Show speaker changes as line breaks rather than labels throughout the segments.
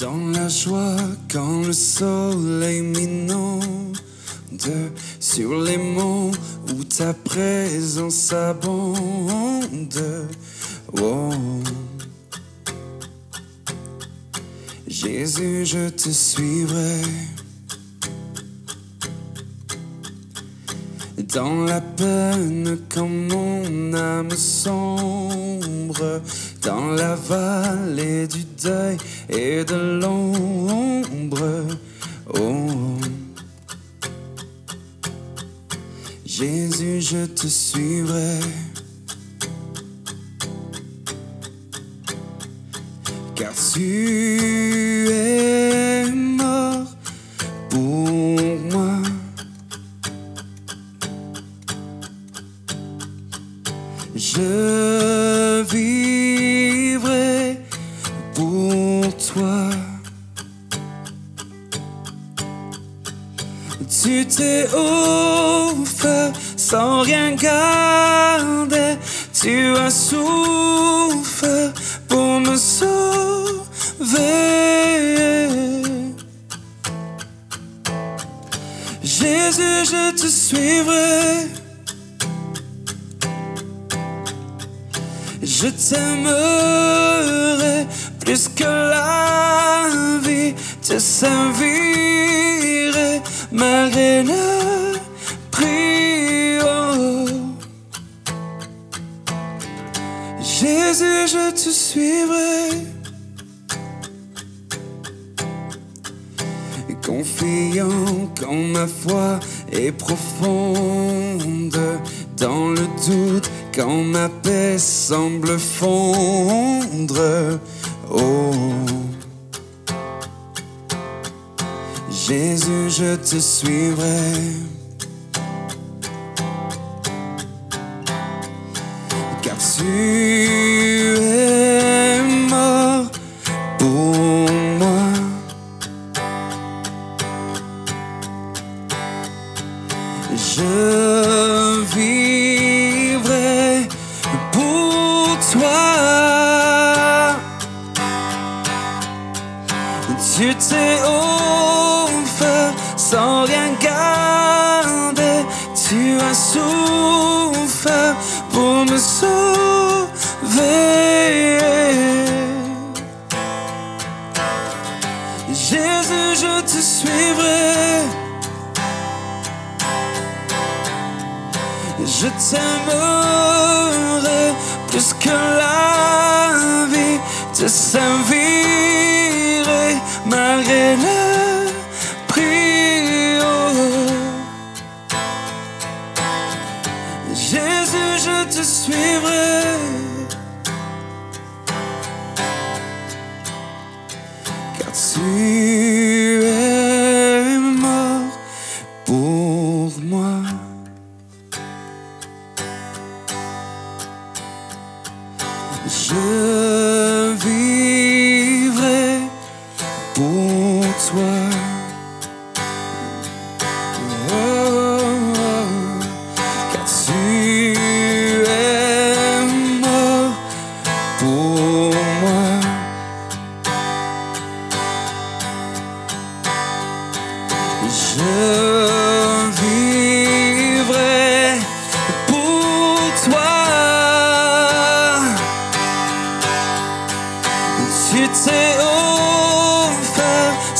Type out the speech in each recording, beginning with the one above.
Dans la joie, quand le soleil m'inonde, sur les monts où ta présence abonde. Oh. Jésus, je te suivrai. Dans la peine, quand mon âme sombre, dans la vallée du deuil et de l'ombre. Oh. Jésus, je te suivrai. Car tu Je vivrai pour toi. Tu t'es offert sans rien garder. Tu as souffert pour me sauver. Jésus, je te suivrai. Je t'aimerai plus que la vie, te servirai malgré le prix. Oh. Jésus, je te suivrai. Confiant quand ma foi est profonde, dans le doute, quand ma paix semble fondre. Oh. Jésus, je te suivrai. Tu t'es offert sans rien garder. Tu as souffert pour me sauver. Jésus, je te suivrai. Je t'aimerai plus que la vie, te servirai malgré le. Jésus, je te suivrai. Car tu es mort pour moi. Toi. Oh, car tu es mort pour moi. Je vivrai pour toi. Tu t'es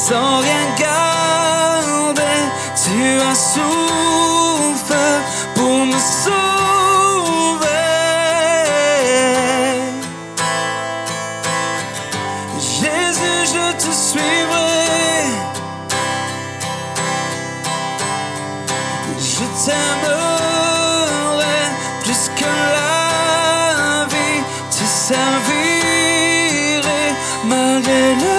sans rien garder. Tu as souffert pour me sauver. Jésus, je te suivrai. Je t'aimerai plus que la vie, te servirai malgré le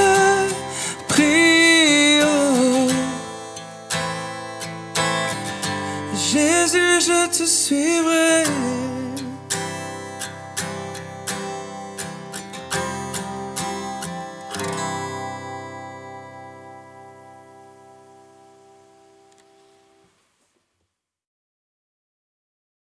Jésus, je te suivrai.